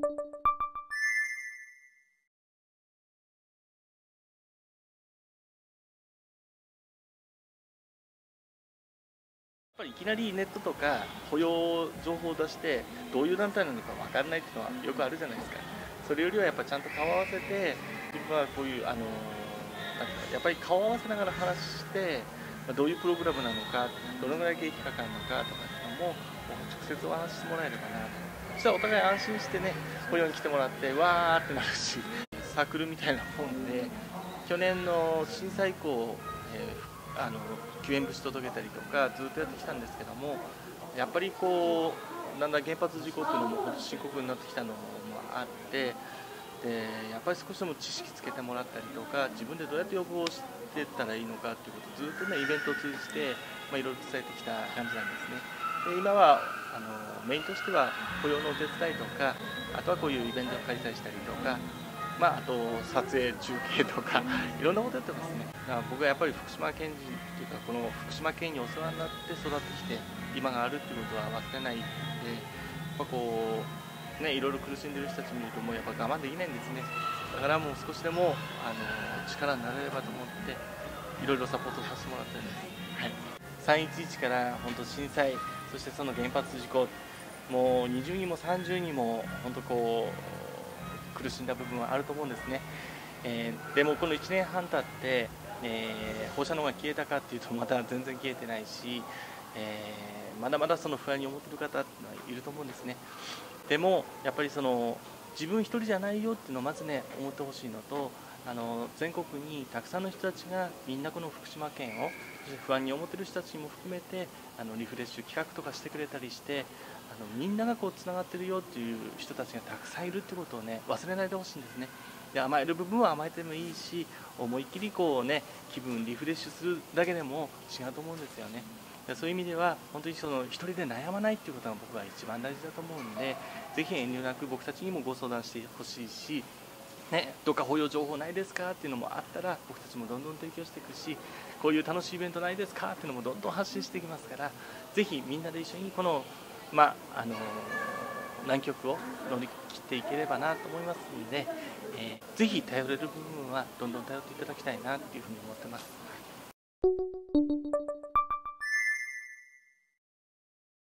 やっぱりいきなりネットとか雇用情報を出してどういう団体なのか分からないっていうのはよくあるじゃないですか。それよりはやっぱちゃんと顔合わせて自分はこういうあのなんかやっぱり顔合わせながら話してどういうプログラムなのかどのぐらい経費かかるのかとかっていうのも直接お話ししてもらえればなと。そしたらお互い安心してね雇用に来てもらってわーってなるしサークルみたいな本で去年の震災以降、えーあの救援物資届けたりとかずっとやってきたんですけどもやっぱりこうだんだん原発事故っていうのも深刻になってきたのもあってでやっぱり少しでも知識つけてもらったりとか自分でどうやって予防していったらいいのかっていうことをずっとねイベントを通じて、まあ、いろいろ伝えてきた感じなんですね。今はあのメインとしては雇用のお手伝いとかあとはこういうイベントを開催したりとかまあ、あと撮影、中継とか いろんなことやってますね。だから僕はやっぱり福島県人というかこの福島県にお世話になって育ってきて今があるっていうことは忘れないでやっぱこうねいろいろ苦しんでる人たち見るともうやっぱ我慢できないんですね。だからもう少しでもあの力になれればと思っていろいろサポートさせてもらってるんです、はい、311から本当震災そしてその原発事故もう20人も30人も本当こう苦しんだ部分はあると思うんですね、えー、でもこの1年半経って、えー、放射能が消えたかっていうとまだ全然消えてないし、えー、まだまだその不安に思っている方ってのはいると思うんですね。でもやっぱりその自分一人じゃないよっていうのをまずね思ってほしいのとあの全国にたくさんの人たちがみんなこの福島県を不安に思ってる人たちも含めてあのリフレッシュ企画とかしてくれたりしてあのみんながこうつながってるよっていう人たちがたくさんいるってことをね忘れないでほしいんですね。で甘える部分は甘えてもいいし思いっきりこうね気分リフレッシュするだけでも違うと思うんですよね。でそういう意味では本当にその一人で悩まないっていうことが僕は一番大事だと思うんでぜひ遠慮なく僕たちにもご相談してほしいしね、どっか保養情報ないですかっていうのもあったら僕たちもどんどん提供していくしこういう楽しいイベントないですか？っていうのもどんどん発信していきますからぜひみんなで一緒にこのまああの難局を乗り切っていければなと思いますので、えー、ぜひ頼れる部分はどんどん頼っていただきたいなっていうふうに思ってます。